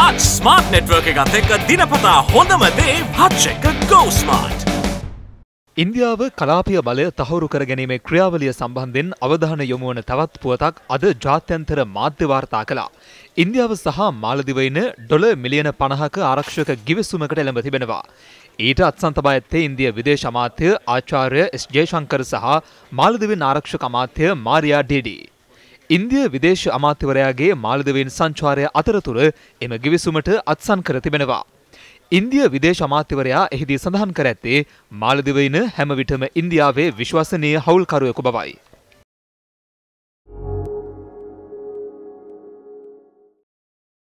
Hutch smart network එකත් එක්ක දිනපතා හොඳම දේ හච් එක ගෝ ස්මාර්ට්. ඉන්දියාව කලාපිය බලය තහවුරු කර ගැනීමේ ක්‍රියාවලිය සම්බන්ධෙන් අවධාන යොමුවන තවත් පුවතක් අද ජාත්‍යන්තර මාධ්‍ය වාර්තා කළා. ඉන්දියාව සහ මාලදිවයින ඩොල මිලියන පණහක ආරක්ෂක ගිවිසුමකට එළඹ තිබෙනවා. ඊට අත්සන් තබා ඇත්තේ ඉන්දිය විදේශ අමාත්‍ය ආචාර්ය එස් ජයශංකර සහ මාලදිවින් ආරක්ෂක අමාත්‍ය මාරියා ඩේඩී. ඉන්දිය විදේශ අමාත්‍යවරයාගේ මාලදිවයින් සංචාරය අතරතුර එම ගිවිසුමට අත්සන් කර තිබෙනවා. ඉන්දිය විදේශ අමාත්‍යවරයා එහිදී සඳහන් කර ඇත්තේ මාලදිවයින හැමවිටම ඉන්දියාවේ විශ්වසනීය හවුල්කරුවෙකු බවයි.